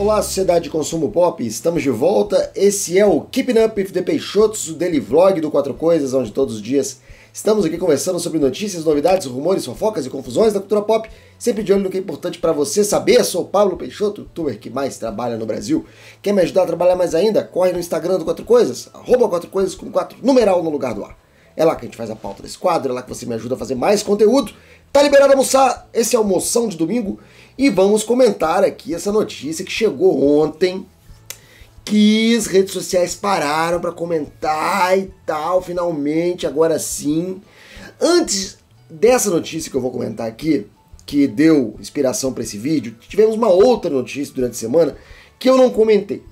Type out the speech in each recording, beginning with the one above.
Olá, sociedade de consumo pop, estamos de volta. Esse é o Keeping Up with the Peixotos, o daily vlog do Quatro Coisas, onde todos os dias estamos aqui conversando sobre notícias, novidades, rumores, fofocas e confusões da cultura pop, sempre de olho no que é importante para você saber. Sou o Pablo Peixoto, youtuber que mais trabalha no Brasil. Quer me ajudar a trabalhar mais ainda? Corre no Instagram do Quatro Coisas, arroba Quatro Coisas com quatro numeral no lugar do ar. É lá que a gente faz a pauta desse quadro, é lá que você me ajuda a fazer mais conteúdo. Tá liberado almoçar? Esse é o Moção de Domingo e vamos comentar aqui essa notícia que chegou ontem, que as redes sociais pararam para comentar e tal, finalmente, agora sim. Antes dessa notícia que eu vou comentar aqui, que deu inspiração para esse vídeo, tivemos uma outra notícia durante a semana que eu não comentei,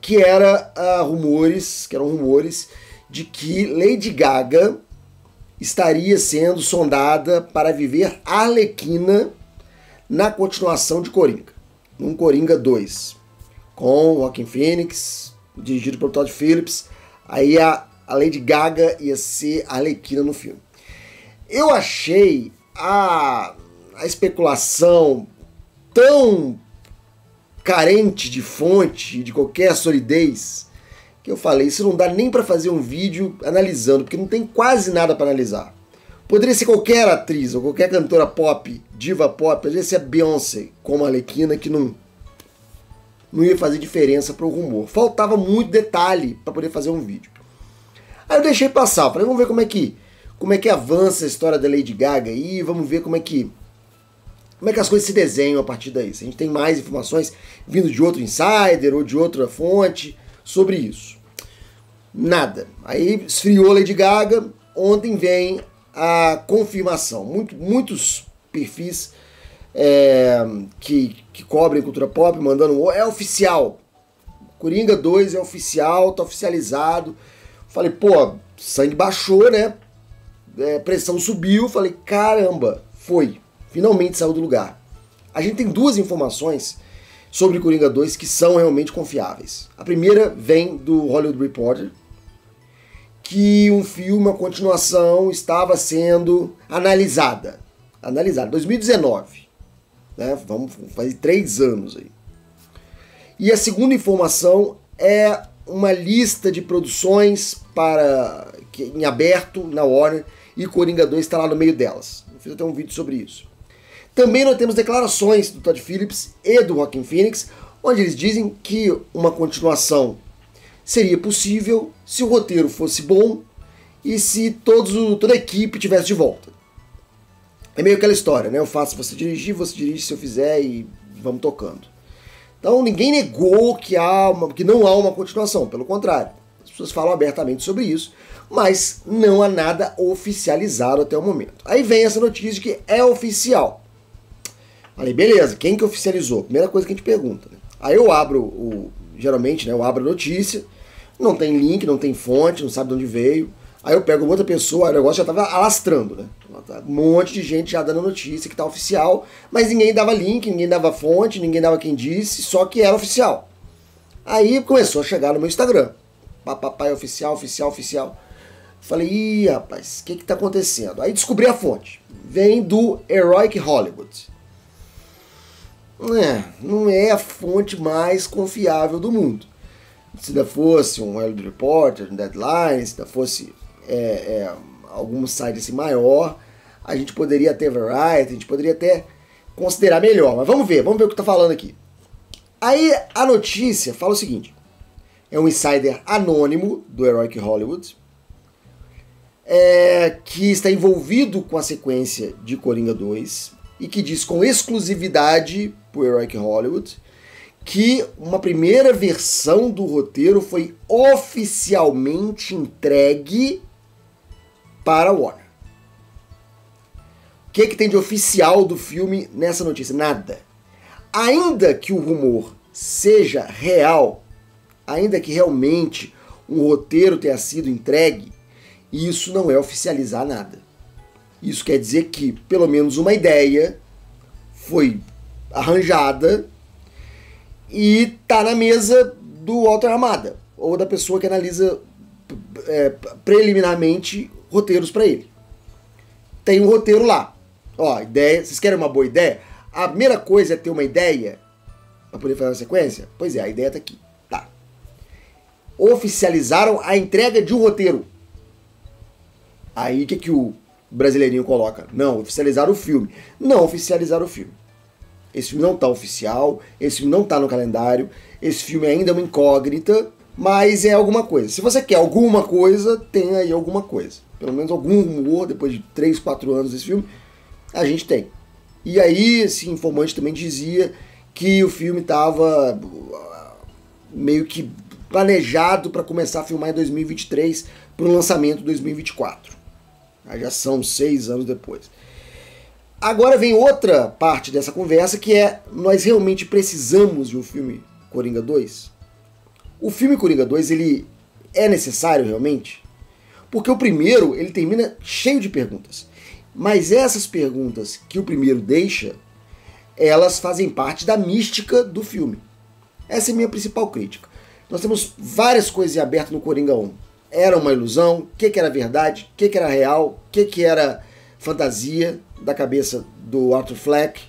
que era uh, rumores, que eram rumores de que Lady Gaga estaria sendo sondada para viver Arlequina na continuação de Coringa, num Coringa 2, com Joaquin Phoenix, dirigido pelo Todd Phillips. Aí a, a Lady Gaga ia ser Arlequina no filme. Eu achei a, a especulação tão carente de fonte, de qualquer solidez, que eu falei, isso não dá nem para fazer um vídeo analisando, porque não tem quase nada para analisar. Poderia ser qualquer atriz ou qualquer cantora pop, diva pop, poderia ser a Beyoncé como a Alequina, que não, não ia fazer diferença para o rumor. Faltava muito detalhe para poder fazer um vídeo. Aí eu deixei passar, falei, vamos ver como é que como é que avança a história da Lady Gaga aí, vamos ver como é que como é que as coisas se desenham a partir daí. Se a gente tem mais informações vindo de outro insider ou de outra fonte sobre isso. Nada. Aí esfriou Lady Gaga, ontem vem a confirmação. Muito, muitos perfis é, que, que cobrem cultura pop mandando é oficial. Coringa 2 é oficial, tá oficializado. Falei, pô, sangue baixou, né? É, pressão subiu. Falei, caramba, foi. Finalmente saiu do lugar. A gente tem duas informações sobre Coringa 2 que são realmente confiáveis. A primeira vem do Hollywood Reporter, que um filme, uma continuação, estava sendo analisada. Analisada, 2019. Né? Vamos fazer três anos aí. E a segunda informação é uma lista de produções para em aberto na Warner e Coringa 2 está lá no meio delas. Eu fiz até um vídeo sobre isso. Também nós temos declarações do Todd Phillips e do Joaquin Phoenix, onde eles dizem que uma continuação seria possível se o roteiro fosse bom e se todos, toda a equipe tivesse de volta. É meio aquela história, né? Eu faço você dirigir, você dirige se eu fizer e vamos tocando. Então ninguém negou que, há uma, que não há uma continuação, pelo contrário. As pessoas falam abertamente sobre isso, mas não há nada oficializado até o momento. Aí vem essa notícia de que é oficial. Falei, beleza, quem que oficializou? Primeira coisa que a gente pergunta. Né? Aí eu abro o. Geralmente, né? Eu abro a notícia não tem link, não tem fonte, não sabe de onde veio. Aí eu pego outra pessoa, o negócio já tava alastrando, né? Um monte de gente já dando notícia que tá oficial, mas ninguém dava link, ninguém dava fonte, ninguém dava quem disse, só que era oficial. Aí começou a chegar no meu Instagram. Papai oficial, oficial, oficial. Falei, ih, rapaz, o que que tá acontecendo? Aí descobri a fonte. Vem do Heroic Hollywood. É, não é a fonte mais confiável do mundo se ainda fosse um World Reporter, um Deadline, se ainda fosse é, é, algum site assim maior, a gente poderia ter Variety, a gente poderia até considerar melhor. Mas vamos ver, vamos ver o que está falando aqui. Aí a notícia fala o seguinte: é um insider anônimo do Heroic Hollywood é, que está envolvido com a sequência de Coringa 2 e que diz com exclusividade para o Heroic Hollywood que uma primeira versão do roteiro foi oficialmente entregue para Warner. O que, que tem de oficial do filme nessa notícia? Nada. Ainda que o rumor seja real, ainda que realmente um roteiro tenha sido entregue, isso não é oficializar nada. Isso quer dizer que pelo menos uma ideia foi arranjada e tá na mesa do Walter Armada, ou da pessoa que analisa é, preliminarmente roteiros para ele. Tem um roteiro lá. Ó, ideia, vocês querem uma boa ideia? A primeira coisa é ter uma ideia para poder fazer uma sequência? Pois é, a ideia tá aqui. Tá. Oficializaram a entrega de um roteiro. Aí o que, que o brasileirinho coloca? Não, oficializaram o filme. Não oficializaram o filme. Esse filme não tá oficial, esse filme não tá no calendário, esse filme ainda é uma incógnita, mas é alguma coisa. Se você quer alguma coisa, tem aí alguma coisa. Pelo menos algum rumor, depois de 3, 4 anos desse filme, a gente tem. E aí esse informante também dizia que o filme estava uh, meio que planejado para começar a filmar em 2023 para o lançamento em 2024. Já são seis anos depois. Agora vem outra parte dessa conversa que é nós realmente precisamos de um filme Coringa 2? O filme Coringa 2 ele é necessário realmente? Porque o primeiro ele termina cheio de perguntas. Mas essas perguntas que o primeiro deixa, elas fazem parte da mística do filme. Essa é a minha principal crítica. Nós temos várias coisas em aberto no Coringa 1. Era uma ilusão? O que, que era verdade? O que, que era real? O que, que era fantasia da cabeça do Arthur Fleck?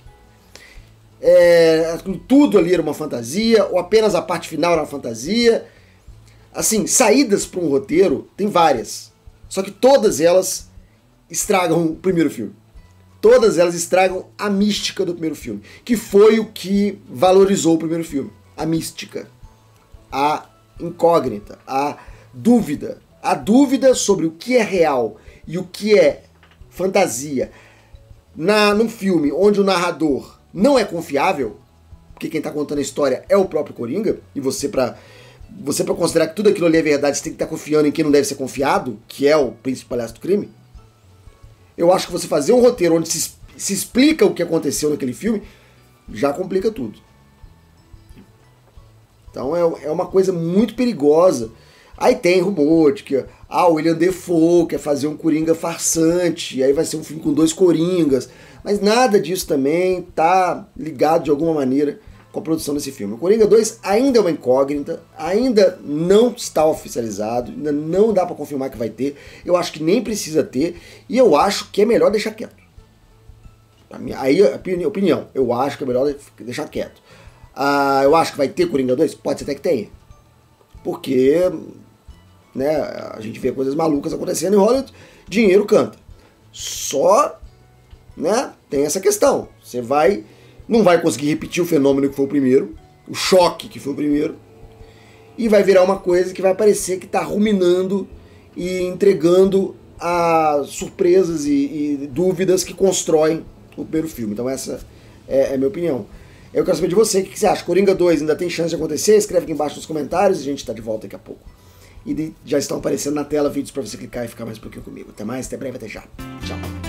É, tudo ali era uma fantasia, ou apenas a parte final era uma fantasia. Assim, saídas para um roteiro tem várias. Só que todas elas estragam o primeiro filme. Todas elas estragam a mística do primeiro filme, que foi o que valorizou o primeiro filme. A mística, a incógnita, a dúvida. A dúvida sobre o que é real e o que é fantasia. Na, num filme onde o narrador não é confiável, porque quem está contando a história é o próprio Coringa, e você para você para considerar que tudo aquilo ali é verdade, você tem que estar tá confiando em quem não deve ser confiado, que é o príncipe palhaço do crime. Eu acho que você fazer um roteiro onde se, se explica o que aconteceu naquele filme já complica tudo. Então é, é uma coisa muito perigosa. Aí tem rumor de que ah, o William Defoe quer fazer um Coringa farsante, e aí vai ser um filme com dois Coringas. Mas nada disso também tá ligado de alguma maneira com a produção desse filme. O Coringa 2 ainda é uma incógnita, ainda não está oficializado, ainda não dá para confirmar que vai ter. Eu acho que nem precisa ter, e eu acho que é melhor deixar quieto. Aí, opinião, eu acho que é melhor deixar quieto. Ah, eu acho que vai ter Coringa 2? Pode ser até que tenha. Porque né, a gente vê coisas malucas acontecendo em Hollywood, dinheiro canta. Só né, tem essa questão. Você vai não vai conseguir repetir o fenômeno que foi o primeiro, o choque que foi o primeiro, e vai virar uma coisa que vai parecer que está ruminando e entregando a surpresas e, e, dúvidas que constroem o primeiro filme. Então essa é, é a minha opinião. Eu quero saber de você, o que você acha? Coringa 2 ainda tem chance de acontecer? Escreve aqui embaixo nos comentários e a gente está de volta daqui a pouco. E já estão aparecendo na tela vídeos para você clicar e ficar mais um pouquinho comigo. Até mais, até breve, até já. Tchau.